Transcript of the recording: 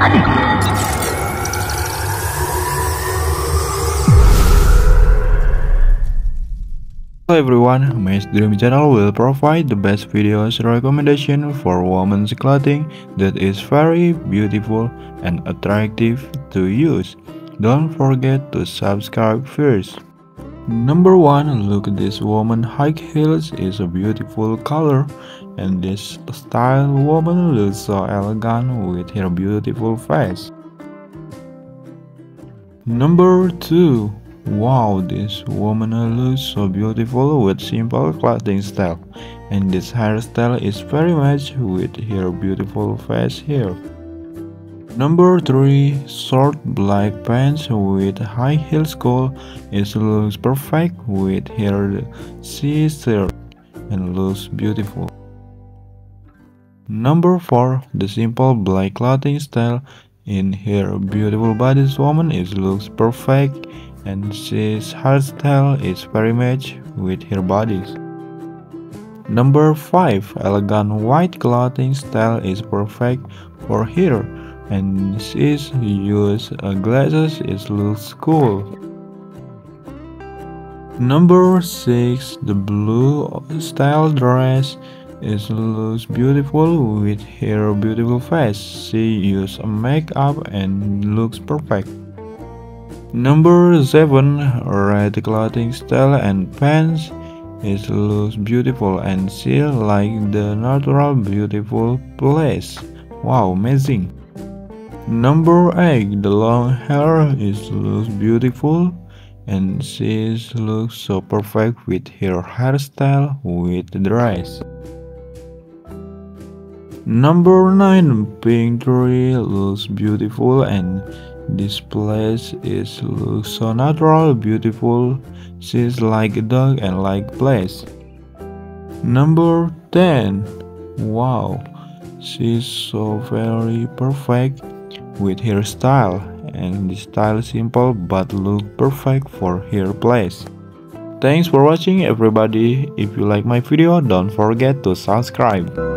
Hello everyone, Miss Dream channel will provide the best videos recommendation for women's clothing that is very beautiful and attractive to use. Don't forget to subscribe first. Number 1. Look at this woman high heels is a beautiful color and this style woman looks so elegant with her beautiful face. Number 2. Wow, this woman looks so beautiful with simple clothing style, and this hairstyle is very much with her beautiful face here. Number 3. Short black pants with high heels gold. It looks perfect with her sister and looks beautiful. Number 4. The simple black clothing style in her beautiful body woman is looks perfect and his hairstyle is very much with her body. Number 5. Elegant white clothing style is perfect for her and she's use uh, glasses it looks cool. Number 6. The blue style dress is looks beautiful with her beautiful face. She use makeup and looks perfect. Number 7. Red clothing style and pants. It looks beautiful and she like the natural beautiful place. Wow, amazing. Number 8. The long hair is looks beautiful and she looks so perfect with her hairstyle with dress. Number 9. Pink tree looks beautiful and this place is looks so natural, beautiful. She's like a dog and like place. Number 10. Wow, she's so very perfect with her style and the style simple but look perfect for her place. Thanks for watching everybody. If you like my video, don't forget to subscribe.